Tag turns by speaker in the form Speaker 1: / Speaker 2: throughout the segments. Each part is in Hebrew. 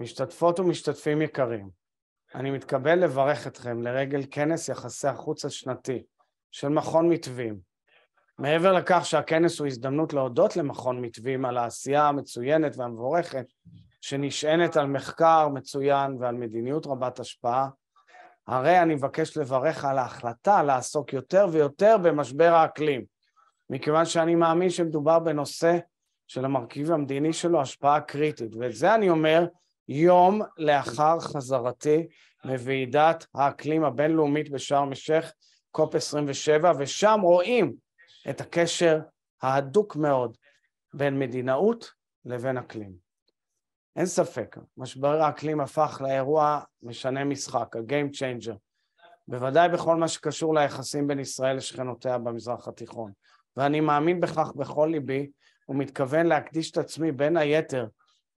Speaker 1: משתתפות ומשתתפים יקרים, אני מתכבד לברך אתכם לרגל כנס יחסי החוץ השנתי של מכון מתווים. מעבר לכך שהכנס הוא הזדמנות להודות למכון מתווים על העשייה המצוינת והמבורכת שנשענת על מחקר מצוין ועל מדיניות רבת השפעה, הרי אני מבקש לברך על ההחלטה לעסוק יותר ויותר במשבר האקלים, מכיוון שאני מאמין שמדובר בנושא של המרכיב המדיני שלו השפעה קריטית, ואת זה אני אומר יום לאחר חזרתי מוועידת האקלים הבינלאומית בשארם א-שייח, קופ 27, ושם רואים את הקשר ההדוק מאוד בין מדינאות לבין אקלים. אין ספק, משבר האקלים הפך לאירוע משנה משחק, ה-game changer, בוודאי בכל מה שקשור ליחסים בין ישראל לשכנותיה במזרח התיכון, ואני מאמין בכך בכל ליבי ומתכוון להקדיש את עצמי בין היתר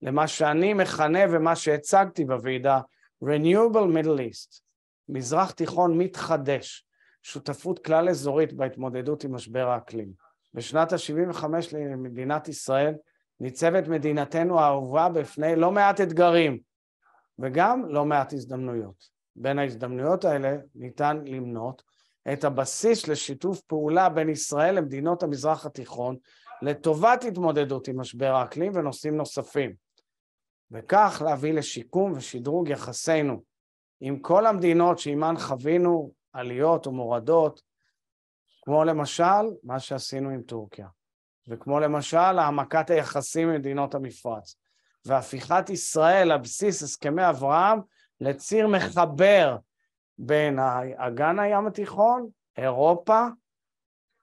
Speaker 1: למה שאני מכנה ומה שהצגתי בוועידה Renewable Middle East, מזרח תיכון מתחדש, שותפות כלל אזורית בהתמודדות עם משבר האקלים. בשנת ה-75 למדינת ישראל ניצבת מדינתנו האהובה בפני לא מעט אתגרים וגם לא מעט הזדמנויות. בין ההזדמנויות האלה ניתן למנות את הבסיס לשיתוף פעולה בין ישראל למדינות המזרח התיכון לטובת התמודדות עם משבר האקלים ונושאים נוספים, וכך להביא לשיקום ושדרוג יחסינו עם כל המדינות שעימן חווינו עליות ומורדות, כמו למשל מה שעשינו עם טורקיה, וכמו למשל העמקת היחסים עם מדינות המפרץ, והפיכת ישראל על בסיס הסכמי אברהם לציר מחבר בין אגן הים התיכון, אירופה,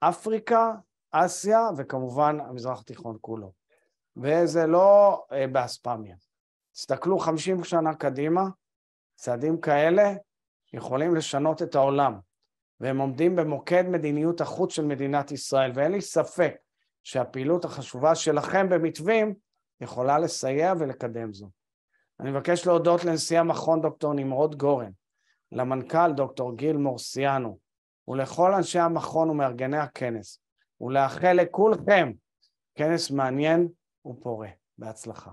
Speaker 1: אפריקה, אסיה וכמובן המזרח התיכון כולו. וזה לא אה, באספמיה. תסתכלו 50 שנה קדימה, צעדים כאלה יכולים לשנות את העולם, והם עומדים במוקד מדיניות החוץ של מדינת ישראל, ואין לי ספק שהפעילות החשובה שלכם במתווים יכולה לסייע ולקדם זו. אני מבקש להודות לנשיא המכון דוקטור נמרוד גורן, למנכ"ל דוקטור גיל מורסיאנו, ולכל אנשי המכון ומארגני הכנס, ולאחל לכולכם כנס מעניין ופורה. בהצלחה.